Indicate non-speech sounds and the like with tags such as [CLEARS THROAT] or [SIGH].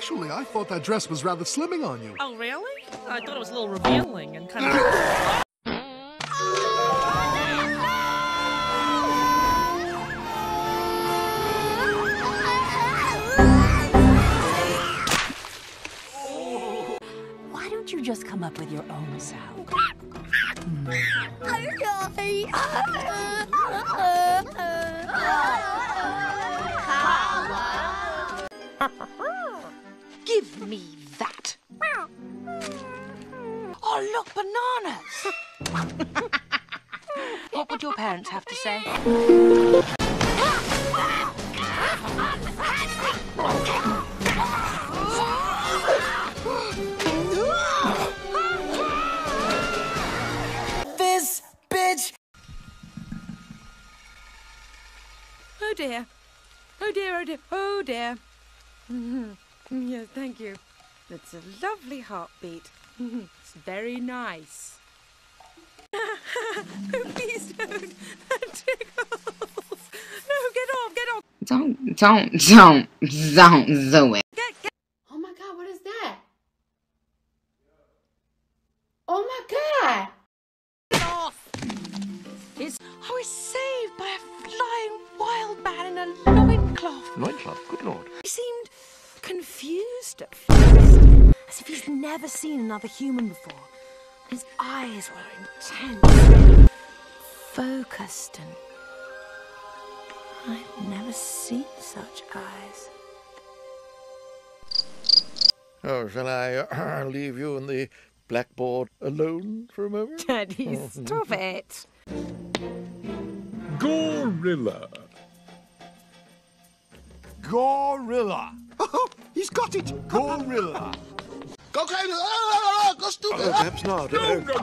Actually, I thought that dress was rather slimming on you. Oh, really? I thought it was a little revealing and kind of. [LAUGHS] Why don't you just come up with your own sound? [LAUGHS] Give me that. Oh, look, bananas. [LAUGHS] what would your parents have to say? This bitch. Oh dear. Oh dear, oh dear, oh dear. [LAUGHS] Mm, yes, thank you. That's a lovely heartbeat. Mm-hmm. it's very nice. [LAUGHS] oh, please don't. That tickles. No, get off, get off. Don't, don't, don't, don't do it. Get, get. Oh my god, what is that? Oh my god! It's, oh, I was saved by a confused at first, as if he's never seen another human before. His eyes were intense, focused, and I've never seen such eyes. Oh, shall I uh, [CLEARS THROAT] leave you and the blackboard alone for a moment? Daddy, [LAUGHS] stop it. Gorilla. Gorilla. Oh, [LAUGHS] he's got it. Gorilla. Go crazy! Ah, go stupid! Oh, perhaps not. Uh,